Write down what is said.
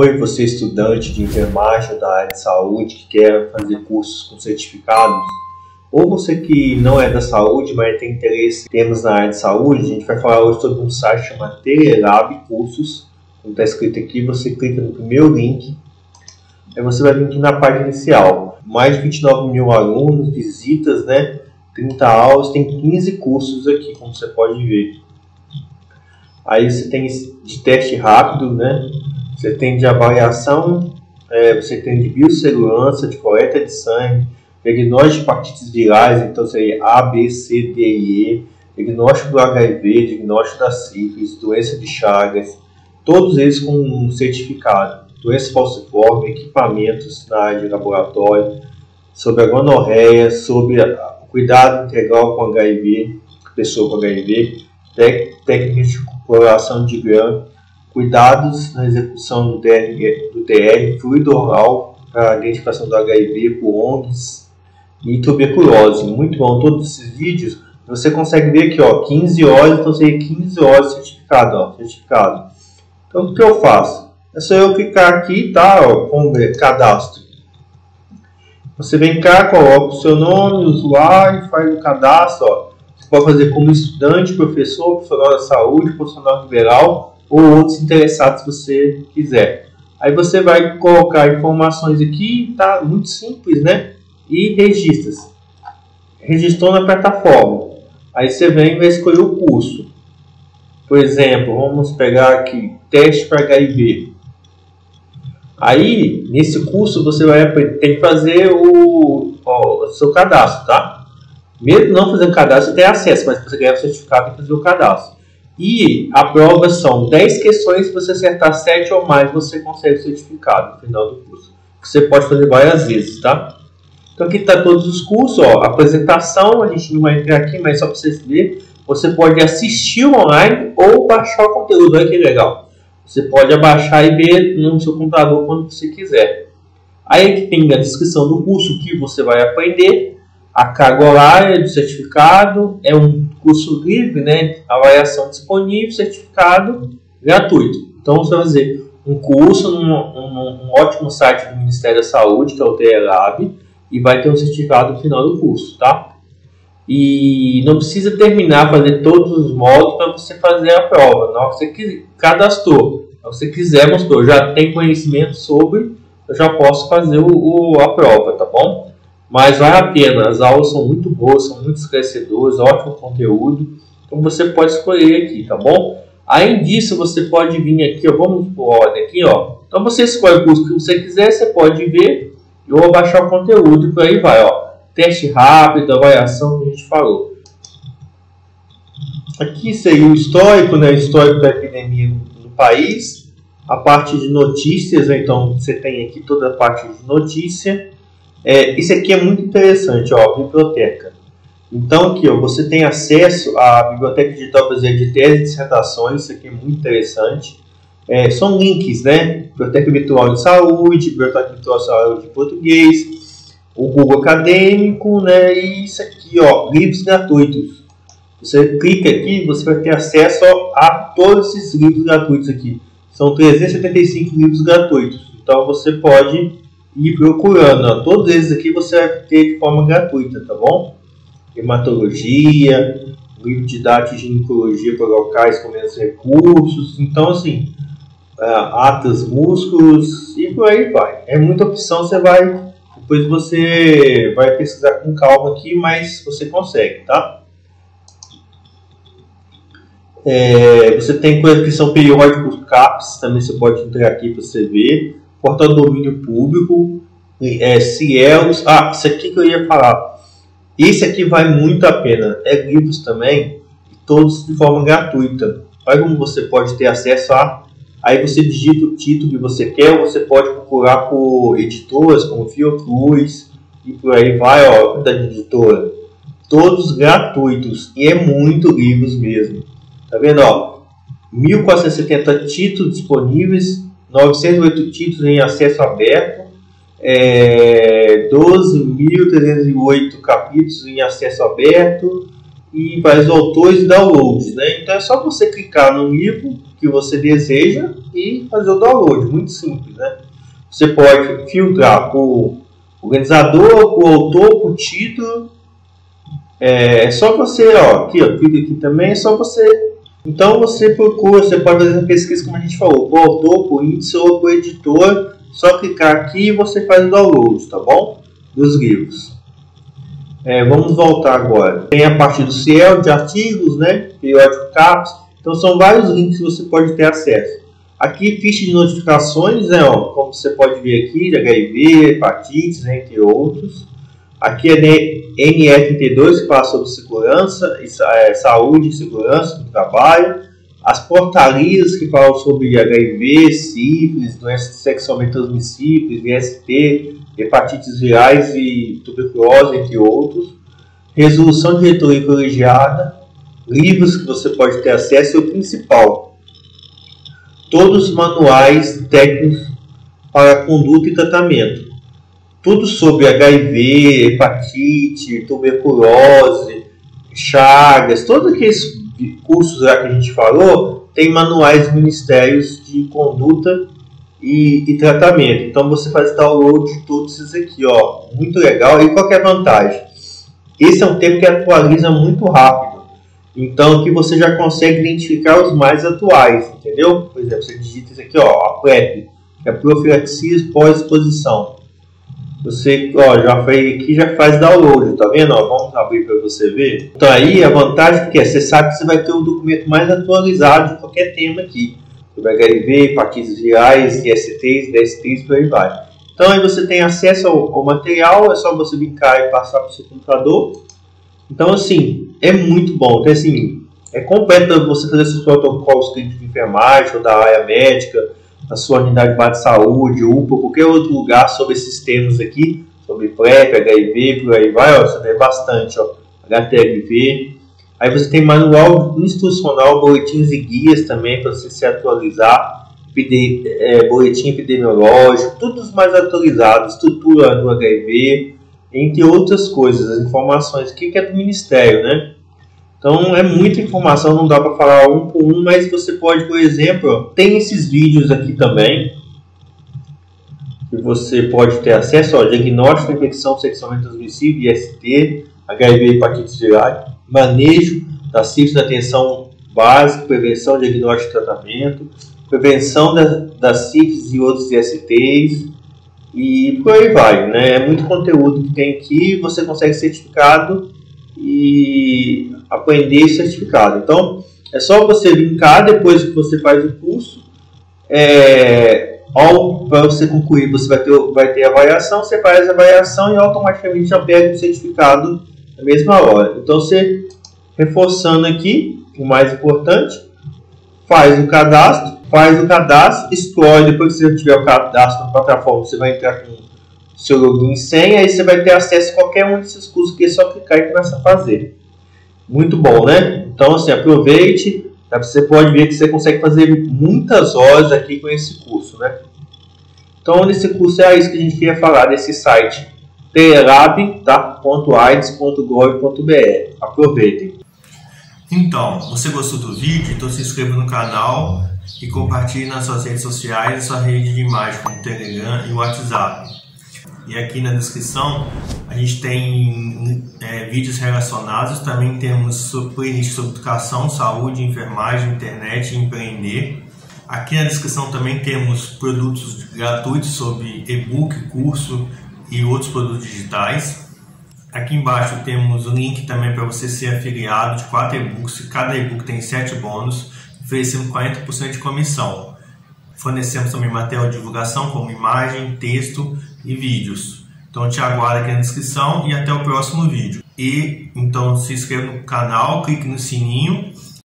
Oi, você estudante de enfermagem da área de saúde que quer fazer cursos com certificados, ou você que não é da saúde, mas tem interesse em temas na área de saúde, a gente vai falar hoje sobre um site chamado Telelab Cursos, como está escrito aqui, você clica no primeiro link, aí você vai vir aqui na página inicial, mais de 29 mil alunos, visitas, né, 30 aulas, tem 15 cursos aqui, como você pode ver. Aí você tem de teste rápido, né, você tem de avaliação, é, você tem de biossegurança, de coleta de sangue, diagnóstico de partites virais, então seria A, B, C, D e E, diagnóstico do HIV, diagnóstico da sífilis, doença de Chagas, todos eles com um certificado. Doença falciforme, equipamentos na área de laboratório, sobre a gonorreia, sobre o cuidado integral com HIV, pessoa com HIV, técnicas de coloração de grã, cuidados na execução do DR, do DR fluido oral para identificação do HIV por ONGs e tuberculose. Muito bom, todos esses vídeos você consegue ver aqui, ó, 15 horas, então seria 15 horas certificado, ó, certificado. Então o que eu faço? É só eu clicar aqui, tá, ó, vamos ver, cadastro. Você vem cá, coloca o seu nome, usuário, faz o cadastro, ó. Você pode fazer como estudante, professor, profissional da saúde, profissional liberal, ou outros interessados se você quiser. Aí você vai colocar informações aqui, tá muito simples, né? E registra. -se. Registrou na plataforma. Aí você vem e vai escolher o curso. Por exemplo, vamos pegar aqui teste para HIV. Aí, nesse curso, você vai ter que fazer o, o seu cadastro, tá? Mesmo não fazendo cadastro, você tem acesso, mas se você ganhar o certificado, tem fazer o cadastro. E a prova são 10 questões, se você acertar 7 ou mais, você consegue o certificado no final do curso. Você pode fazer várias vezes, tá? Então aqui está todos os cursos, ó, apresentação, a gente não vai entrar aqui, mas só para vocês verem, você pode assistir online ou baixar o conteúdo, olha que legal. Você pode abaixar e ver no seu computador quando você quiser. Aí aqui tem a descrição do curso que você vai aprender, a carga horária do certificado é um curso livre, né? Avaliação disponível, certificado gratuito. Então você vai fazer um curso num, num, num ótimo site do Ministério da Saúde, que é o TLab, e vai ter um certificado no final do curso, tá? E não precisa terminar, fazer todos os módulos para você fazer a prova. Não, você cadastrou, se você quiser, mostrou, já tem conhecimento sobre, eu já posso fazer o, o a prova, tá bom? Mas vale a pena, as aulas são muito boas, são muito esclarecedoras, ótimo conteúdo. Então você pode escolher aqui, tá bom? Além disso, você pode vir aqui, ó, vamos por ordem aqui, ó. Então você escolhe o curso que você quiser, você pode ver ou baixar o conteúdo e por aí vai, ó. Teste rápido, avaliação que a gente falou. Aqui seria o histórico, né? O histórico da epidemia no, país. A parte de notícias, né? então você tem aqui toda a parte de notícia é, isso aqui é muito interessante, ó, biblioteca. Então aqui, ó, você tem acesso à biblioteca digital brasileira de tese e dissertações, isso aqui é muito interessante. É, são links, né? Biblioteca Virtual de Saúde, Biblioteca Virtual de Saúde de Português, o Google Acadêmico, né? E isso aqui, ó, livros gratuitos. Você clica aqui, você vai ter acesso a todos esses livros gratuitos aqui. São 375 livros gratuitos. Então você pode e procurando. Ó, todos esses aqui você vai ter de forma gratuita, tá bom? Hematologia, livro didático de ginecologia para locais com menos recursos. Então, assim, uh, atas, músculos e por aí vai. É muita opção, você vai. Depois você vai pesquisar com calma aqui, mas você consegue, tá? É, você tem coleção periódica CAPS, também você pode entrar aqui para você ver portal do domínio público, é, Cielos. Ah, isso aqui que eu ia falar. Esse aqui vale muito a pena. É livros também, todos de forma gratuita. Olha como você pode ter acesso a. Aí você digita o título que você quer, você pode procurar por editoras como Fiocruz e por aí vai, ó, da editora. Todos gratuitos e é muito livros mesmo. Tá vendo, ó? 1470 títulos disponíveis 908 títulos em acesso aberto, é, 12.308 capítulos em acesso aberto e vários autores e downloads. Né? Então é só você clicar no livro que você deseja e fazer o download. Muito simples, né? Você pode filtrar por organizador, por autor, por título. É, é só você, ó, aqui, ó, clica aqui também, é só você. Então você procura, você pode fazer a pesquisa como a gente falou, por autor, por índice ou por editor. Só clicar aqui e você faz o download, tá bom? Dos livros. É, vamos voltar agora. Tem a parte do Ciel, de artigos, né? Periódico CAPS. Então são vários links que você pode ter acesso. Aqui ficha de notificações, né? Ó, como você pode ver aqui, de HIV, hepatites, entre outros. Aqui é NF32 que fala sobre segurança, é, saúde e segurança do trabalho. As portarias que falam sobre HIV, sífilis, doenças sexualmente transmissíveis, IST, hepatites virais e tuberculose, entre outros. Resolução de diretoria colegiada, livros que você pode ter acesso e o principal, todos os manuais técnicos para conduta e tratamento. Tudo sobre HIV, hepatite, tuberculose, chagas, todos aqueles cursos lá que a gente falou, tem manuais ministérios de conduta e, e, tratamento. Então você faz download de todos esses aqui, ó, muito legal. E qual é a vantagem? Esse é um termo que atualiza muito rápido. Então aqui você já consegue identificar os mais atuais, entendeu? Por exemplo, você digita isso aqui, ó, a PrEP, que é profilaxia pós-exposição. Você, ó, já fez aqui, já faz download, tá vendo? Ó, vamos abrir para você ver. Então aí a vantagem que é, você sabe que você vai ter um documento mais atualizado de qualquer tema aqui sobre HIV, hepatites virais, ISTs, DSTs, por aí vai. Então aí você tem acesso ao, ao material, é só você brincar e passar para o seu computador. Então assim, é muito bom. Então assim, é completo você fazer seus protocolos clínicos de enfermagem ou da área médica, na sua unidade de saúde, UPA, qualquer outro lugar sobre esses temas aqui, sobre PrEP, HIV, por aí vai, ó, você vê bastante, ó, HTLV, Aí você tem manual instrucional, boletins e guias também para você se atualizar, é, boletim epidemiológico, todos mais atualizados, estrutura do HIV, entre outras coisas, as informações que é do Ministério, né? Então é muita informação, não dá para falar um por um, mas você pode, por exemplo, tem esses vídeos aqui também, que você pode ter acesso ao diagnóstico infecção sexualmente transmissível, IST, HIV hepatite virais, manejo da sífilis da atenção básica, prevenção, diagnóstico e tratamento, prevenção da, da sífilis e outros ISTs e por aí vai, né? É muito conteúdo que tem aqui, você consegue certificado e aprender esse certificado. Então, é só você linkar depois que você faz o curso. É, para você concluir, você vai ter, vai ter a avaliação, você faz a avaliação e automaticamente já pega o certificado na mesma hora. Então você, reforçando aqui, o mais importante, faz o cadastro, faz o cadastro, escolhe, depois que você tiver o cadastro na plataforma, você vai entrar com seu login e senha, aí você vai ter acesso a qualquer um desses cursos que é só clicar e começa a fazer. Muito bom, né? Então, assim, aproveite, tá? você pode ver que você consegue fazer muitas horas aqui com esse curso, né? Então, nesse curso é isso que a gente queria falar desse site terab.aids.gov.br. Aproveitem. Então, você gostou do vídeo? Então se inscreva no canal e compartilhe nas suas redes sociais e sua rede de imagem como Telegram e WhatsApp. E aqui na descrição a gente tem é, vídeos relacionados, também temos playlist sobre educação, saúde, enfermagem, internet e empreender. Aqui na descrição também temos produtos gratuitos sobre e-book, curso, e outros produtos digitais. Aqui embaixo temos o link também para você ser afiliado de quatro e-books. Cada e-book tem 7 bônus, oferecendo 40% de comissão. Fornecemos também material de divulgação como imagem, texto e vídeos. Então te aguardo aqui na descrição e até o próximo vídeo. E então se inscreva no canal, clique no sininho